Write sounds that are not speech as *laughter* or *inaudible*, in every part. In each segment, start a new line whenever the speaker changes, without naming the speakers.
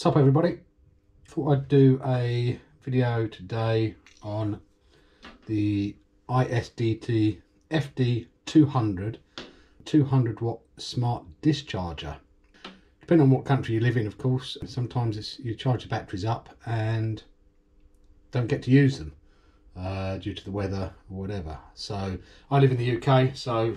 What's up everybody? Thought I'd do a video today on the ISDT FD200 200 watt smart discharger. Depending on what country you live in of course, sometimes you charge the batteries up and don't get to use them uh, due to the weather or whatever. So I live in the UK so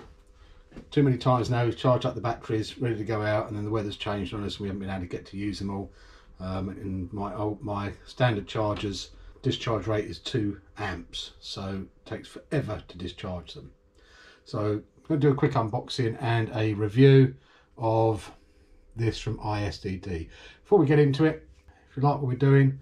too many times now we've charged up the batteries ready to go out and then the weather's changed on us and we haven't been able to get to use them all um, and my old, my standard chargers discharge rate is 2 amps so it takes forever to discharge them. So I'm going to do a quick unboxing and a review of this from ISDT before we get into it if you like what we're doing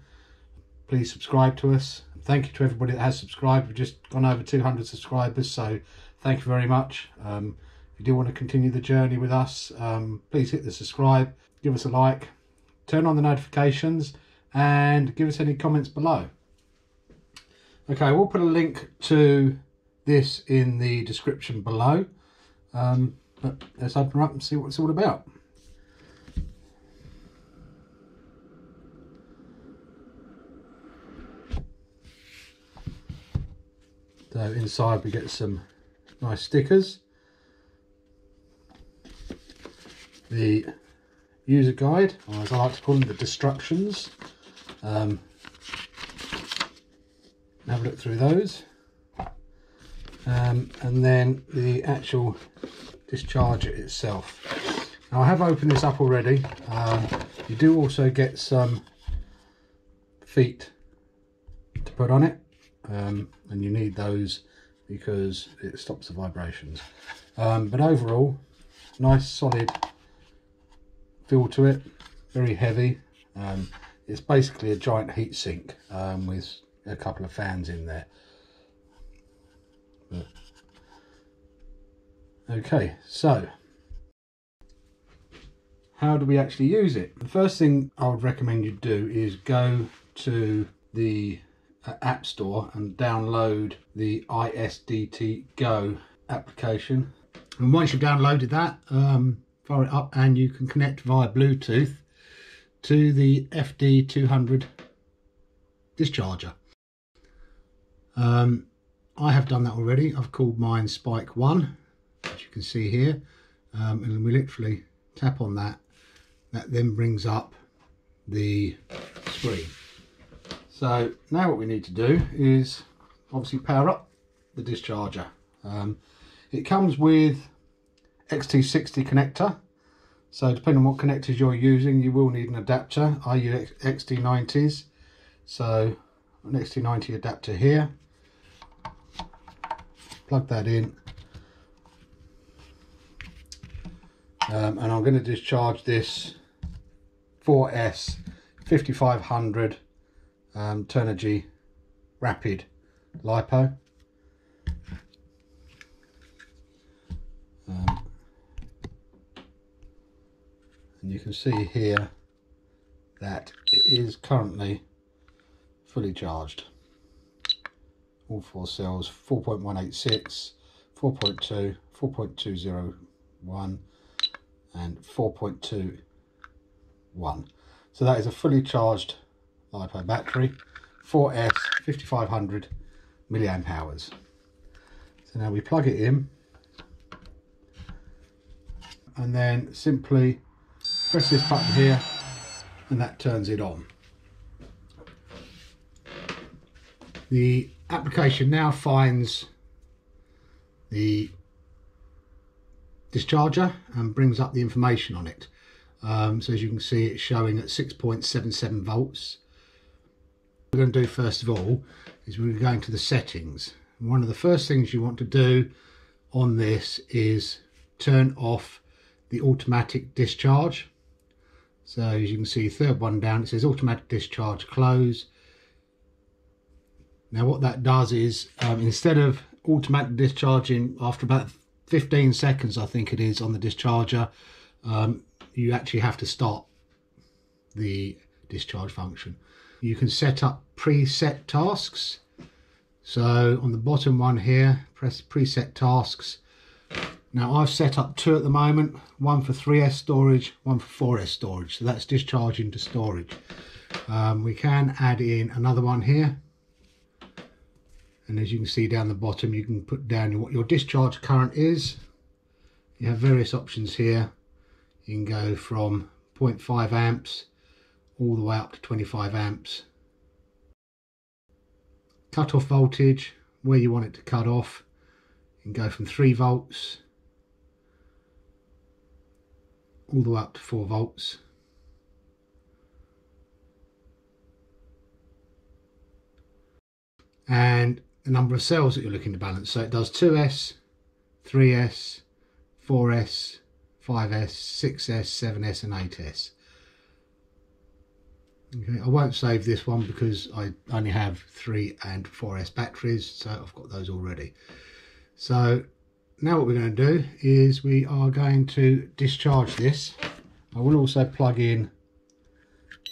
please subscribe to us. Thank you to everybody that has subscribed. We've just gone over 200 subscribers so thank you very much. Um, if you do want to continue the journey with us um, please hit the subscribe give us a like turn on the notifications and give us any comments below. Okay, we'll put a link to this in the description below. Um, but let's open up and see what it's all about. So inside we get some nice stickers. The user guide, or as I like to call them, the destructions. Um, have a look through those. Um, and then the actual discharger itself. Now I have opened this up already. Um, you do also get some feet to put on it. Um, and you need those because it stops the vibrations. Um, but overall, nice solid feel to it very heavy. Um, it's basically a giant heat sink um, with a couple of fans in there. Okay so how do we actually use it? The first thing i would recommend you do is go to the uh, app store and download the isdt go application. And once you've downloaded that um, fire it up and you can connect via Bluetooth to the FD200 discharger. Um, I have done that already. I've called mine Spike 1, as you can see here. Um, and we literally tap on that. That then brings up the screen. So now what we need to do is obviously power up the discharger. Um, it comes with XT60 connector. So depending on what connectors you're using, you will need an adapter. I use XT90s. So an XT90 adapter here. Plug that in. Um, and I'm going to discharge this 4S 5500 um, Rapid LiPo. And you can see here that it is currently fully charged. All four cells 4.186 4.2 4.201 and 4.21 so that is a fully charged lipo battery 4s 5500 milliamp hours. So now we plug it in and then simply press this button here and that turns it on. The application now finds the discharger and brings up the information on it. Um, so as you can see it's showing at 6.77 volts. What we're going to do first of all is we're going to the settings. One of the first things you want to do on this is turn off the automatic discharge so as you can see, third one down, it says automatic discharge close. Now what that does is, um, instead of automatic discharging after about 15 seconds, I think it is, on the discharger, um, you actually have to stop the discharge function. You can set up preset tasks. So on the bottom one here, press preset tasks. Now I've set up two at the moment, one for 3S storage, one for 4S storage. So that's discharging to storage. Um, we can add in another one here. And as you can see down the bottom, you can put down what your discharge current is. You have various options here. You can go from 0.5 amps all the way up to 25 amps. Cut off voltage, where you want it to cut off. You can go from 3 volts all the way up to 4 volts. And the number of cells that you're looking to balance. So it does 2S, 3S, 4S, 5S, 6S, 7S and 8S. Okay, I won't save this one because I only have 3 and 4S batteries, so I've got those already. So now what we're going to do is we are going to discharge this. I will also plug in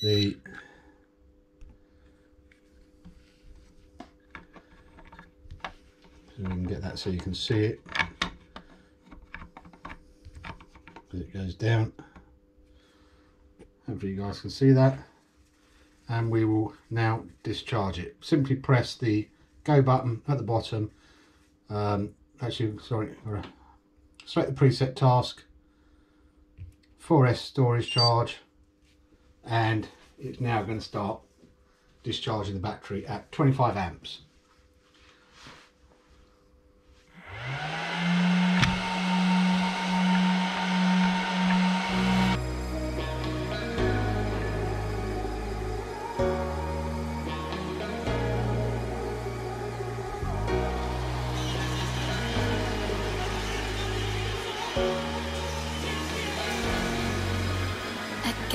the so we can get that so you can see it. As it goes down. Hopefully you guys can see that. And we will now discharge it. Simply press the go button at the bottom um, actually sorry. Select the preset task. 4S storage charge. And it's now going to start discharging the battery at 25 amps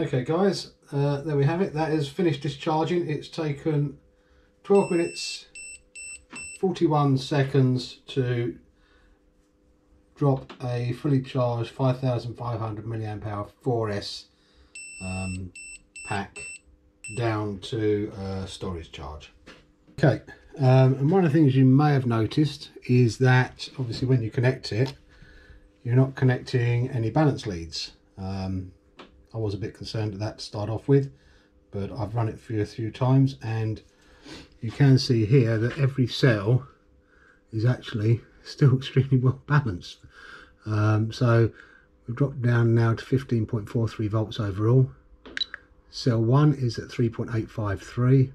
Okay guys, uh, there we have it. That is finished discharging. It's taken 12 minutes 41 seconds to drop a fully charged 5500 milliamp hour 4S um, pack down to storage charge. Okay, um, and one of the things you may have noticed is that obviously when you connect it, you're not connecting any balance leads. Um, I was a bit concerned at that to start off with, but I've run it through a few times and you can see here that every cell is actually *laughs* still extremely well balanced. Um, so we've dropped down now to 15.43 volts overall. Cell 1 is at 3.853.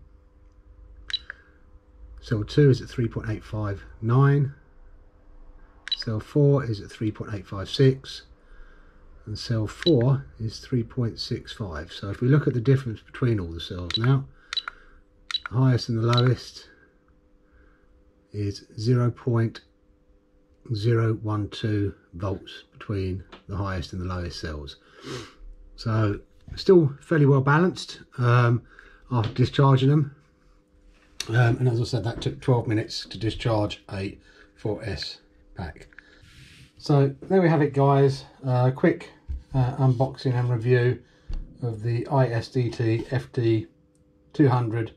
Cell 2 is at 3.859. Cell 4 is at 3.856 and cell 4 is 3.65 so if we look at the difference between all the cells now the highest and the lowest is 0.012 volts between the highest and the lowest cells. So still fairly well balanced um, after discharging them. Um, and as I said that took 12 minutes to discharge a 4S pack so there we have it guys, uh, quick uh, unboxing and review of the ISDT FD 200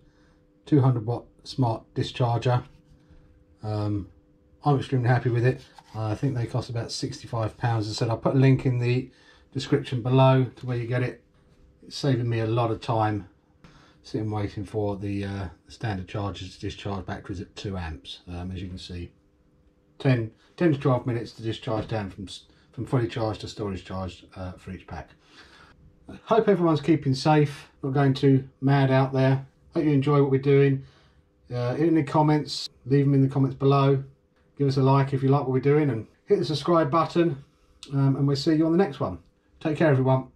200 watt smart discharger. Um, I'm extremely happy with it. Uh, I think they cost about 65 pounds. As I said, I'll put a link in the description below to where you get it. It's saving me a lot of time sitting waiting for the uh, standard chargers to discharge batteries at 2 amps, um, as you can see. 10, 10 to 12 minutes to discharge down from, from fully charged to storage charged uh, for each pack. Hope everyone's keeping safe, not going too mad out there. Hope you enjoy what we're doing. Uh, in the comments, leave them in the comments below. Give us a like if you like what we're doing and hit the subscribe button um, and we'll see you on the next one. Take care everyone.